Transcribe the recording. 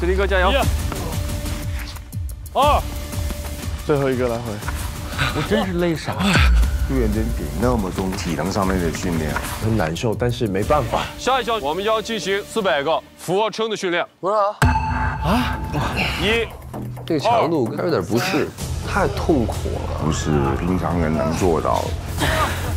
子林哥加油！二，最后一个来回，我真是累傻了。杜远真给那么重体能上面的训练，很难受，但是没办法。下一项我们要进行四百个俯卧撑的训练。不是啊，啊，一，这个强度有点不适，太痛苦了。不是平常人能做到的。